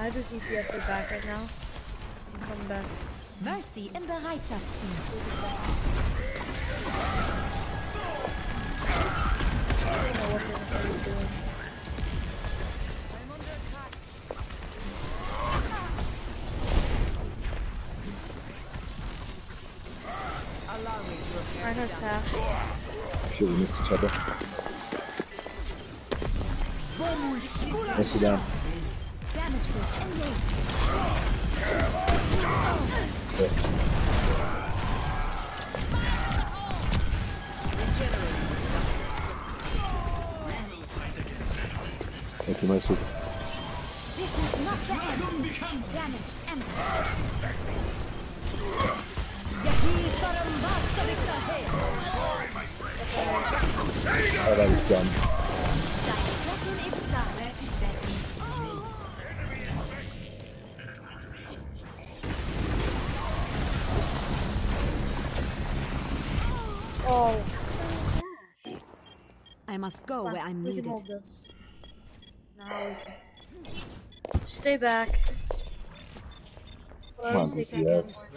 Neither DPS are back right now. I'm coming back. Mercy im Bereitschaftsdienst. I don't know what they're necessarily doing. Reinhardt's. Shit, we missed each other. Let's sit down. Thank you, Mercy. This is not the end. Damage amplified. Yahi basta victor Oh, that was dumb. Must go where I'm we can needed. hold this. Now. Stay back. Come on, him take him. DPS.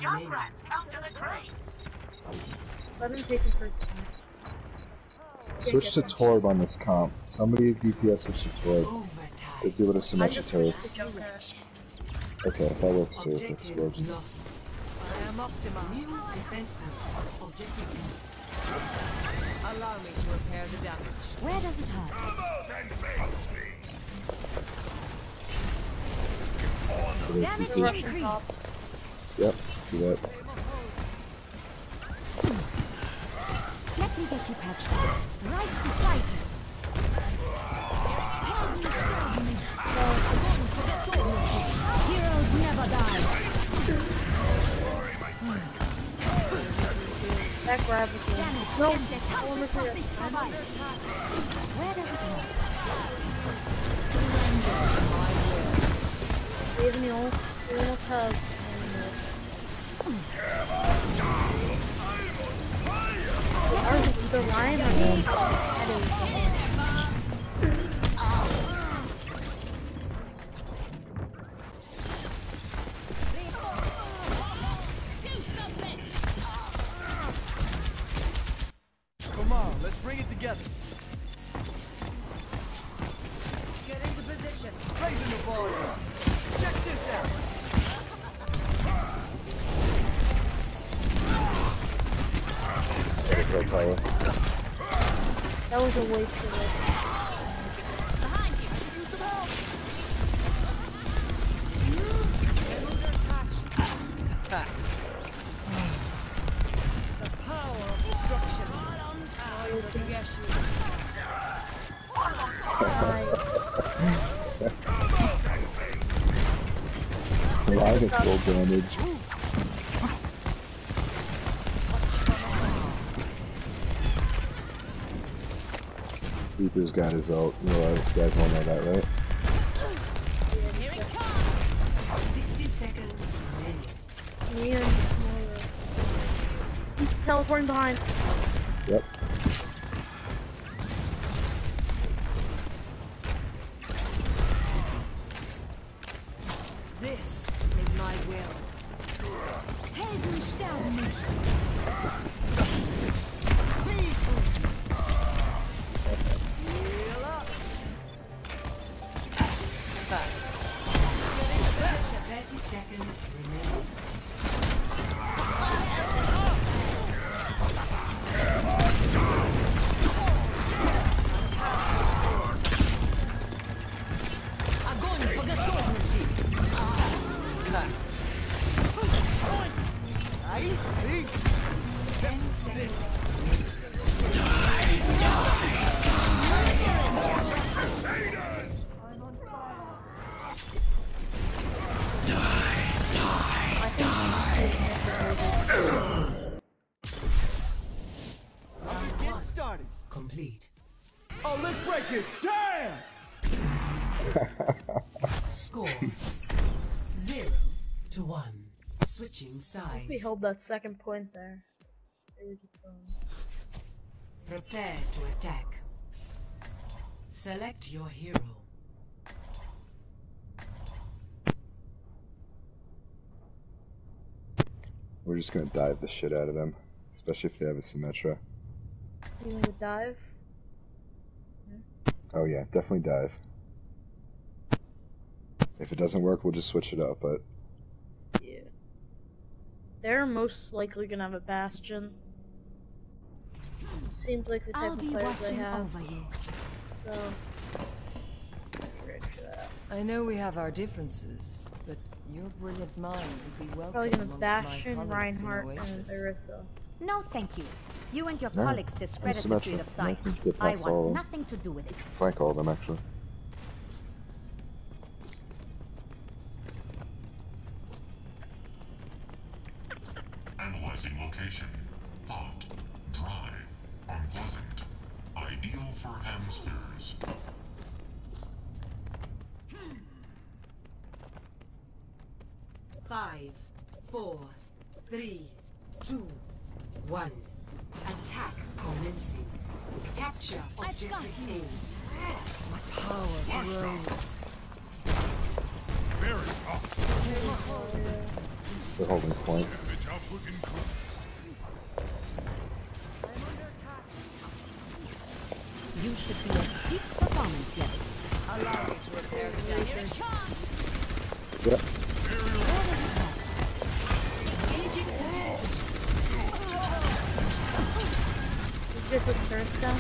Let him take him first. Switch to Torb on this comp. Somebody DPS switch to Torb. Let's do it with I Symmetra just turrets. to Joker. Okay, that works too with explosions. Lost. I am optimal. New defense. Objective. Allow me to repair the damage. Where does it hurt? Come out and face me! Damage increase. Yep, see that. Let me get you patched up. Right beside you. Heroes never die. That grab good. Damage. No, Damage. I want to see. Where does it hurt? We have any ult? We almost have. Are the line or no? Come was a waste of it. The power of destruction. I will get you. Minus full damage. Got his ult. You, know, you guys all know that, right? 60 seconds remaining. Me and Moira. He's teleporting behind. Yep. Break it. Damn! Score. Zero to one. Switching sides. We held that second point there. They were just Prepare to attack. Select your hero. We're just gonna dive the shit out of them, especially if they have a Symmetra. you want to dive. Oh yeah, definitely dive. If it doesn't work, we'll just switch it up. But Yeah. They're most likely gonna have a bastion. Seems like the type I'll of be players they watching have. over you. So, be ready for that. I know we have our differences, but your brilliant mind would be welcome Probably gonna amongst Bastion, my colleagues in Reinhardt, and Oasis. No, thank you. You and your No, colleagues discredit the field of science. I past all of want nothing to do with it. flank all of them actually. They're holding point. Damage output increased. You should be at peak performance level. Allow me to repair the damage. Yep. You just put turrets down.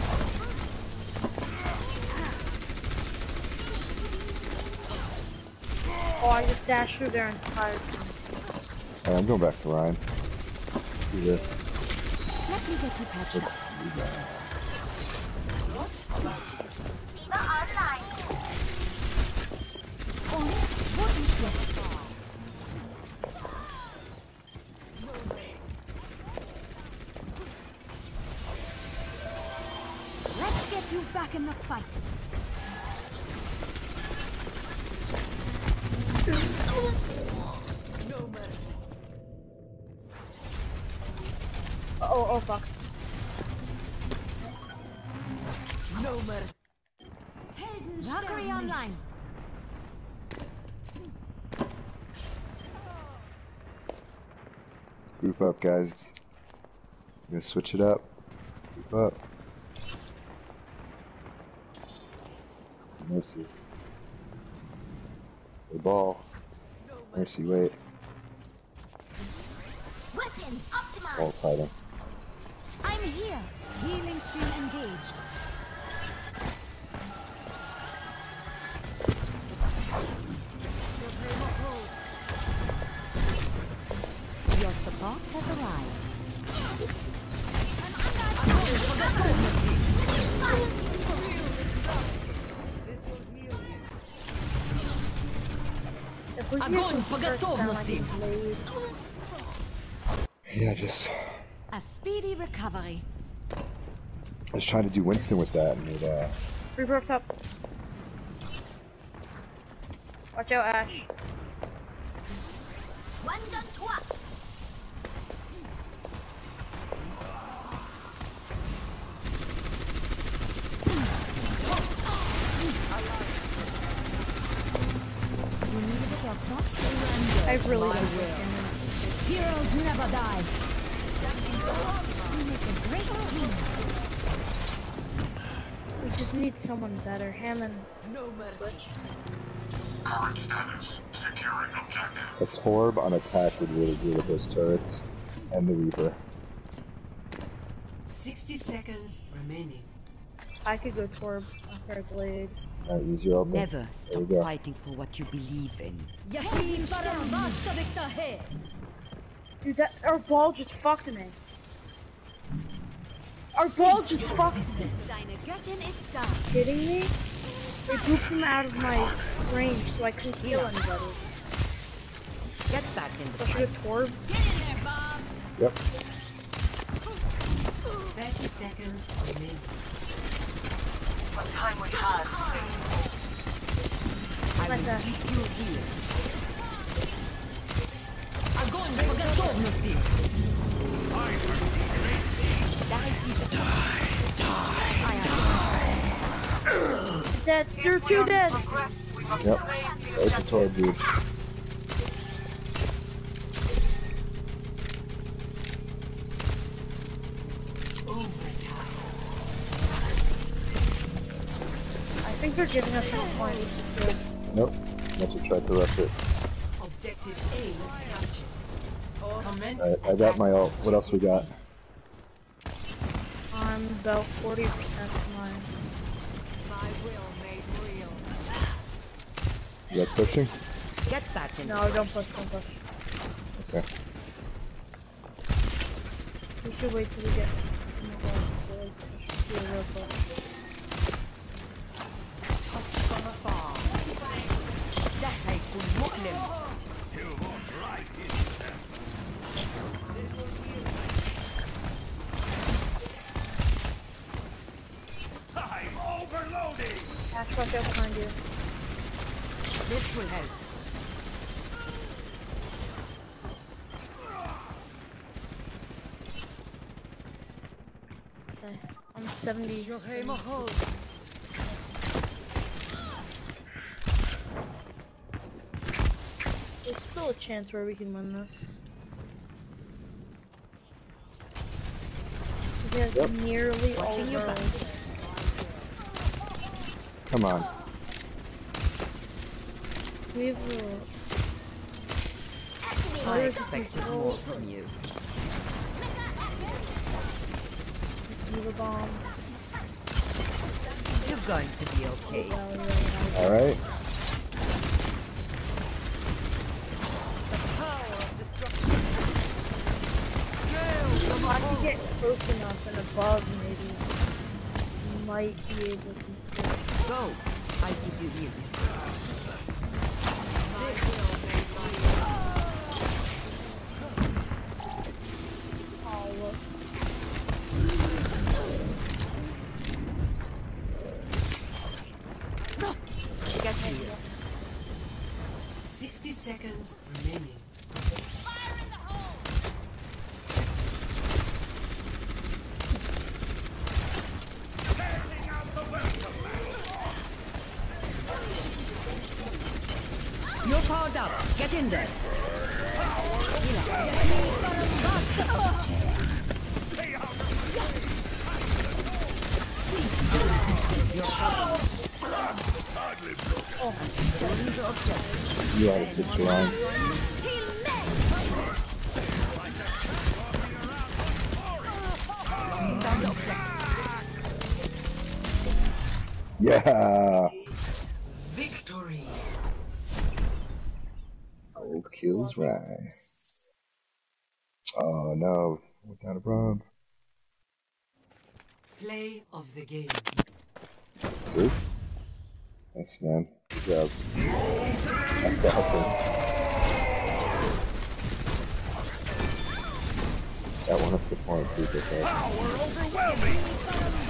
Oh, I just dashed through there and Alright, I'm going back to Ryan. Let's do this. Let me get you patched up. Oh, fuck. No mercy. Valkyrie online. Group up, guys. I'm gonna switch it up. Group up. Mercy. The ball. Mercy, wait. Weapons optimized. Ball's hiding. I'm here. Healing stream engaged. Your support has arrived. If we Огонь get по some turrets down, I готовности. can blade. Yeah, just. A speedy recovery. I was trying to do Winston with that, and it, uh. Reaper up. Watch out, Ashe. You needed it or cross I really don't Heroes never die. We make a great team. We just need someone better. Hammond. No mercy. Current status. Securing objective. A Torb on attack would really do with those turrets. And the Reaper. 60 seconds remaining. I could go Torb after I blade. Alright, use your open. Never stop you fighting for what you believe in. Dude, that our ball just fucked me. Our ball just fucked me. Deine Göttin ist da. Kidding me? It booped him out of my range so I couldn't kill anybody. Get back in the So I should have Torb. Get in there, Bob. Yep. 30 seconds remaining. Like that. Keep you here. Огонь по готовности! Dead. You're too dead. Yep. It's a toy, dude. I think they're giving us some points. Nope. Must have tried to rush it. Objective A captured. Alright, I got my ult. What else we got? I'm about 40% of mine. My will made real. You guys pushing? Get back in No, don't push, don't push. Okay. We should wait till we get some goals to like do a real push. Ashe behind you. This will help. Okay. I'm 70. Mahol. There's still a chance where we can win this. We have Yep. nearly all Watching your back. girls. Come on. We have a I Where's the expected control? more from you. D.Va bomb. You're going to be okay. Destruction. If I could get close enough and above, maybe might be able to. Go. I give you you. You had a sister line. Yeah. Victory. Old kills right. Oh no. We're down to bronze. Play of the game. See? Nice man. Good job. That's awesome. That won us the point, people. Power overwhelming!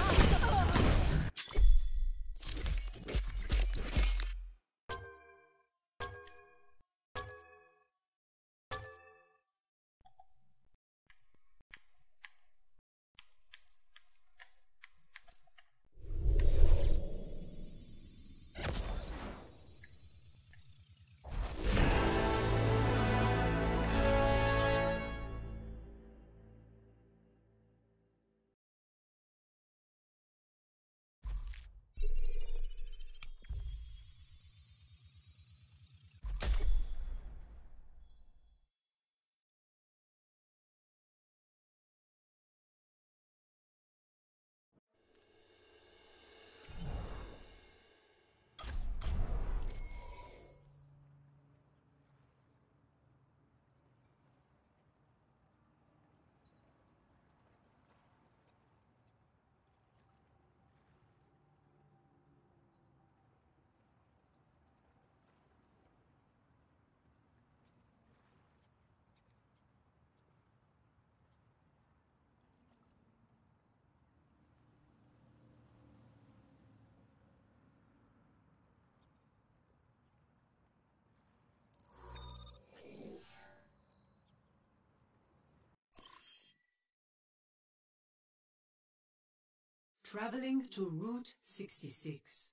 Traveling to Route 66.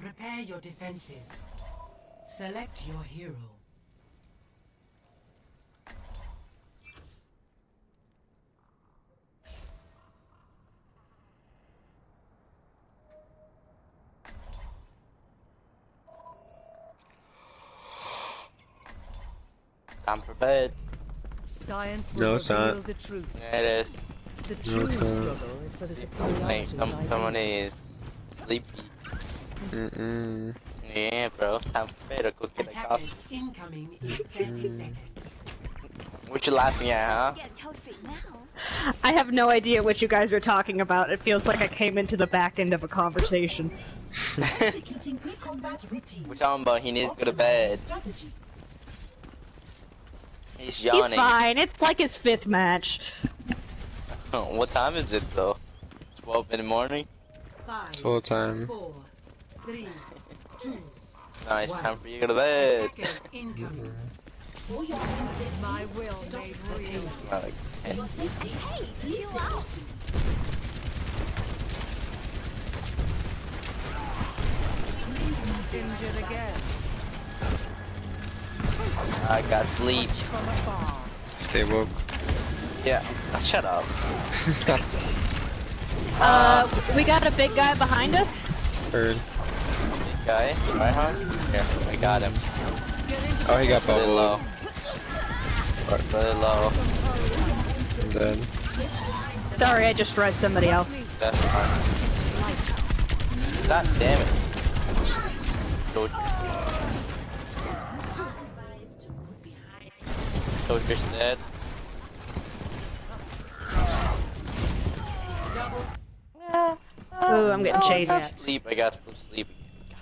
Prepare your defenses. Select your hero. I'm prepared. Science No, will it's reveal not. the truth. Yeah, it is. The No, true it's not. struggle is for the Like, superiority some, someone is sleepy. Mm-mm. Yeah, bro. I'm better to go get a coffee. Incoming in 30 seconds. What you laughing at, huh? Get cold feet now. I have no idea what you guys are talking about. It feels like I came into the back end of a conversation. Executing pre-combat routine. We're talking about he needs to go to bed. Strategy. He's He's fine. It's like his fifth match. what time is it though? 12 in the morning? Five, full time. four, three, two. Nice time for you to go to bed. Attackers incoming. For uh, your safety, My will made real. Like, for. Hey, chill out. Injured again. I got sleep. Stay woke. Yeah, shut up. Uh, we got a big guy behind us. Heard. Big guy, right, huh? Here, I got him. Oh, he got Really low. bubbled. Really low. I'm dead. Sorry, I just read somebody else. That's fine. God damn it. Soldier. Soldier's dead. Ooh, I'm getting I got chased. sleep, I got to sleep.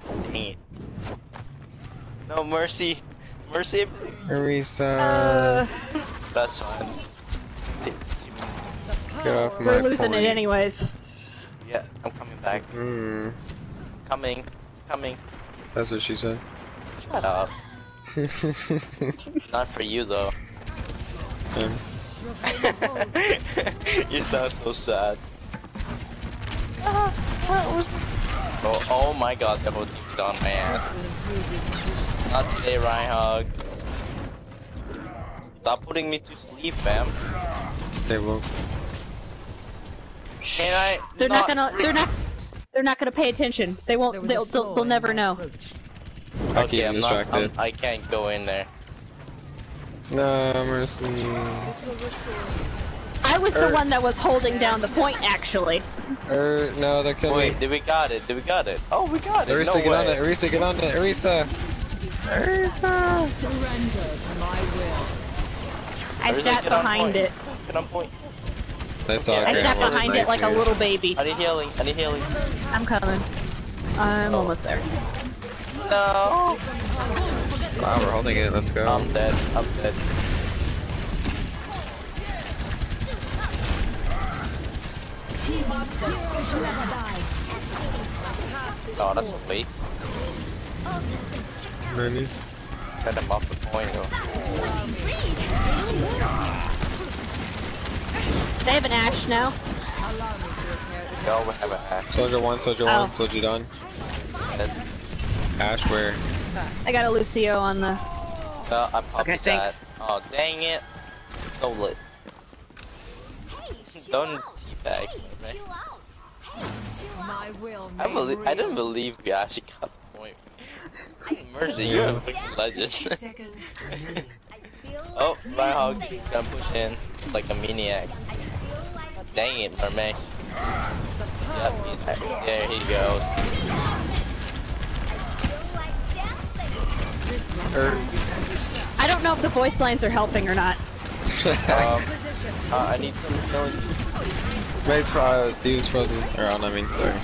God dang it. No mercy. Mercy. Orisa. Uh, That's fine. Get off my we're losing point. it anyways. Yeah, I'm coming back. Mm, Coming. Coming. that's what she said. Shut up. Not for you though. Um, you sound so sad. Oh, oh my god, that whole team's on my ass. Not today, Reinhog. Stop putting me to sleep, fam. stay woke. Can I? They're not gonna. They're not. They're not gonna pay attention. They won't. was a They'll. They'll, they'll never know. approach. I Okay, I'm not. I'm. I can't go in there. No, mercy. This will restore I was the Er. one that was holding down the point, actually. Er, no, they're killing Wait, me. did we got it? Did we got it? Oh, we got it. Orisa, no get on it. Orisa, get on it. Orisa. Orisa. Surrender to my will. I Orisa, sat behind it. Get on point. I saw Yeah, I sat behind it like a little baby. I need healing. I need healing. I'm coming. I'm Oh. almost there. No. Wow, we're holding it. Let's go. I'm dead. I'm dead. Oh, that's a wait. Maybe. Set him off the point. though. They have an Ashe now. No, we have an axe. Soldier one, soldier Oh. one, soldier done. Ashe, where? I got a Lucio on the. No, I popped Okay, his thanks. ass. Oh, dang it. So lit. Don't teabag me, man. Chill out. I, believe, I didn't believe we actually got the point. Mercy, you're a freaking legend. 30 seconds remaining. I feel oh, like my hog gonna push in like a maniac. I feel like Dang it, mermaid. Yep, there he goes. I don't know if the voice lines are helping or not. Um, uh, I need some healing. Raid's uh, Thieves frozen. Or on, I mean, sorry.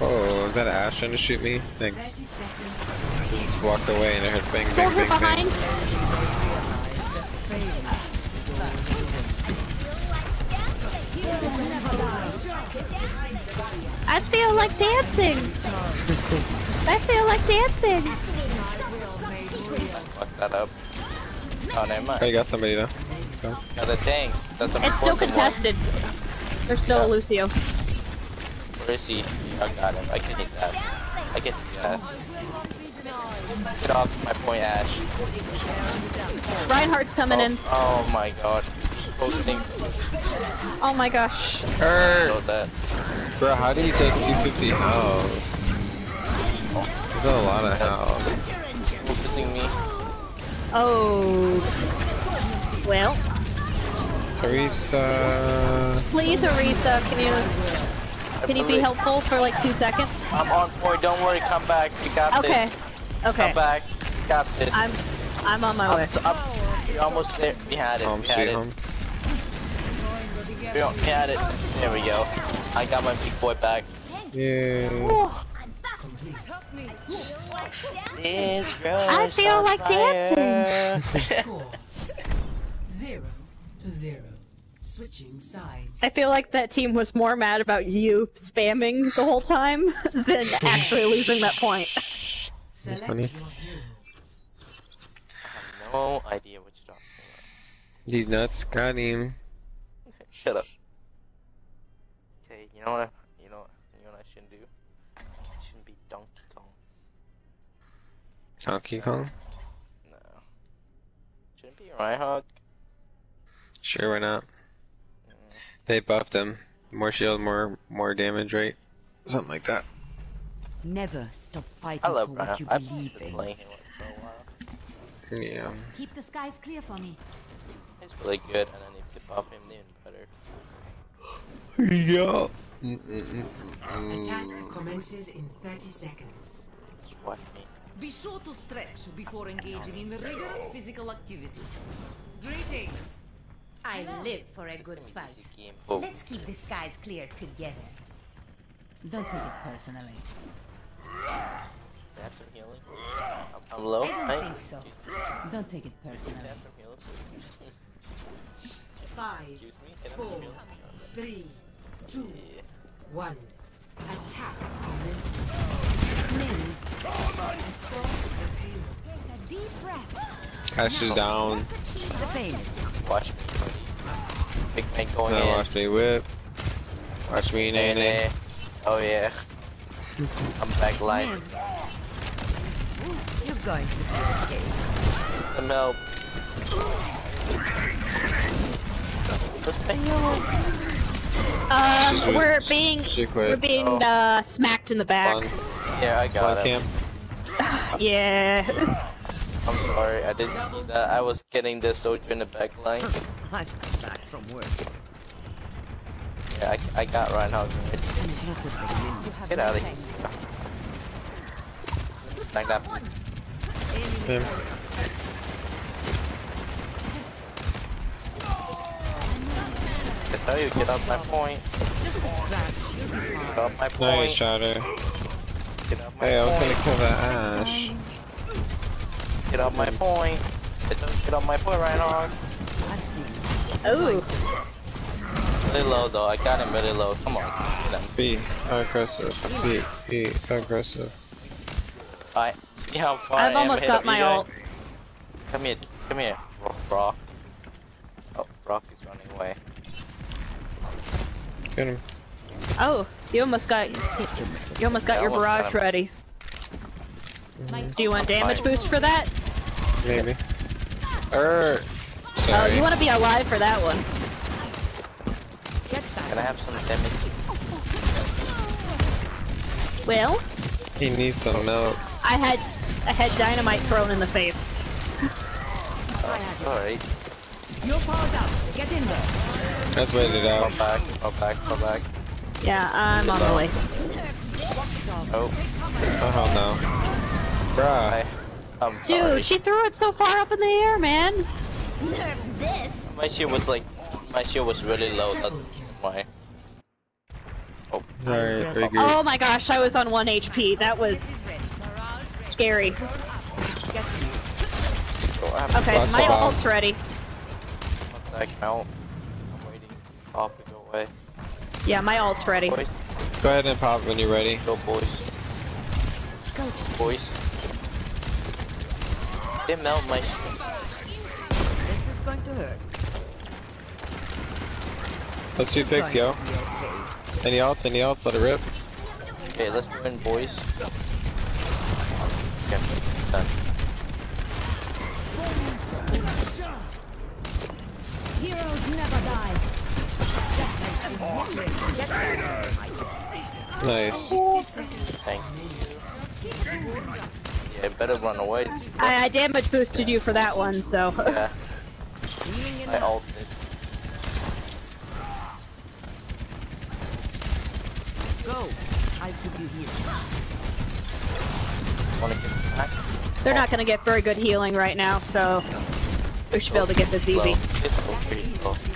Oh, is that Ashe trying to shoot me? Thanks. 30 seconds. Just walked away and I heard bang, bang, Soldier bang, behind. bang. I feel like dancing. I feel like dancing. Fuck that up. Oh, never mind. Oh, you got somebody though. So. Got the tanks. That's a It's still important one. contested. There's still a Lucio. Where is he? I got him. I can hit that. I can hit that. Get off my point, Ashe. Reinhardt's coming oh, in. Oh my god. Posting. Oh my gosh. Er, So that. bro, how do you take 250 health? That's a lot of health. Focusing me. Oh. Well, Teresa. please, Orisa, can you can you be helpful for like two seconds? I'm on point. Don't worry. Come back. You got Okay. this. Okay. Come back. You got this. I'm I'm on my way. Up, up. You're almost there. We had it. Home, we had it. home. We we had it. There we go. I got my big boy back. Yeah. This girl I feel on like fire. Score zero to zero. Switching sides. I feel like that team was more mad about you spamming the whole time than actually losing that point. Select funny. your hero. no idea what you're talking These nuts got him. Shut up. Okay, you know what? Donkey Kong? No. Shouldn't be Reinhardt. Sure, why not? Mm. They buffed him. More shield, more more damage rate. Something like that. Never stop fighting I love for what Reinhardt. you I've believe been in. playing him for a while. Yeah. Keep the skies clear for me. He's really good, and then if you buff him, then better. Yeah. Attack commences in 30 seconds. Just watch me. Be sure to stretch before engaging in rigorous physical activity. Greetings. I live for a good fight. Oh, Let's keep the skies clear together. Don't take it personally. that's some healing. I'm, I'm low. I don't think so. Don't take it personally. That's some healing. Five, Excuse me. Can I have four, three, two, one. Attack commences. Escort the payload. Take a deep breath. Ashe is down. Let's achieve the payment. Watch me. Big man going Now in. watch me whip. Watch me Nay, nay nay. Oh yeah. I'm back light. You're going to be okay. Some help. Just Um, She's- we're being we're being Oh. uh smacked in the back. Fun, Yeah, I got fun him. Yeah. I'm sorry, I didn't see that. I was getting the soldier in the back line. I'm back from work. Yeah, I, I got Reinhardt ready. Get out of here. Like that. Him. I tell you, get off my point. Get off my point. Nice shatter. Get off my Hey, I was gonna kill that Ashe. Get off my point. Get off, get off my point, Reinhardt. Ooh. Really low though. I got him really low. Come on, get him. Be aggressive. Be be aggressive. Alright. See how far I've I am almost got my you guys? ult. Come here, come here, Rock. Rock. Oh, Rock is running away. Get him. Oh, you almost got you almost got Yeah, your almost got barrage him. ready. Do you want I'm damage fine. boost for that? Maybe. Er. Oh, you want to be alive for that one. Can I have some damage? Well, He needs some milk. I had I had dynamite thrown in the face. Alright. You're powered up. Get in there. Let's wait it Fall out. back, fall back, fall back. Yeah, I'm on the way. Oh, Oh no. Bruh. I, I'm sorry. Dude, she threw it so far up in the air, man. Nerf this. My shield was like, my shield was really low, that's why. Oh, Sorry, regroup. Oh my gosh, I was on 1 HP. That was scary. so Okay, my of ult's ready. one sec now. I'm. Pop to go away. Yeah, my ult's ready. Boys, Go ahead and pop when you're ready. go boys. Go. Boys. They melt my shield. going to hurt. Let's do picks, yo. Any else? Any else? Let it rip. Okay, let's go in, boys. Okay, done. Heroes never die. Nice. Thank you. Yeah, better run away. I, I damage boosted you for that one, so. Yeah. I ult this. Go. I'll keep you here. Wanna get back? They're not gonna get very good healing right now, so we should be able to get this easy. It's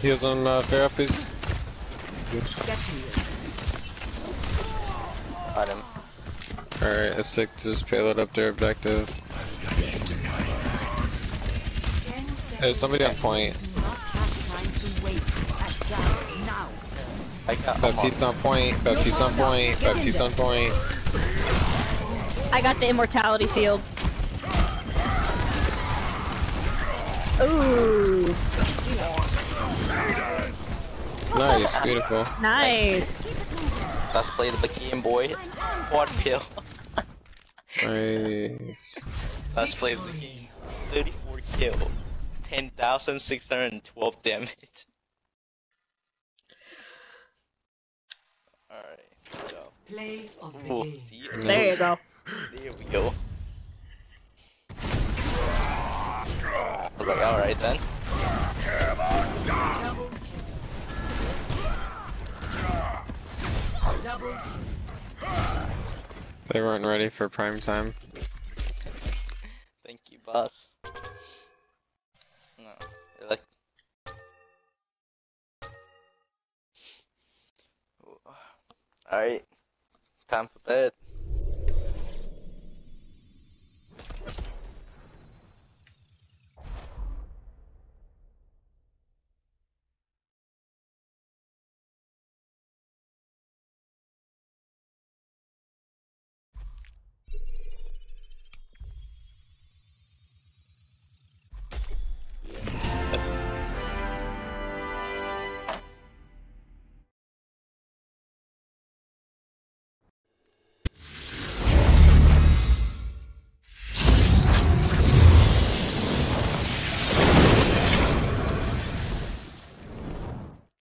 Heals on uh, Pharah, please. Get here. Got him. Alright, let's take this payload up their objective. There's somebody on point. Do not have time to wait. Attack now. I got Baptiste on point. Baptiste on point. Baptiste on point. I got the immortality field. Ooh, Nice, beautiful. nice. Let's play the Game Boy. Quad kill. Nice. Let's play the game. 34 kill. 10,612 damage. Alright, let's go. Play of the Ooh, game. see? There you go. There we go. I was like, alright then. They weren't ready for prime time. Thank you, boss. No, like. Alright, time for bed.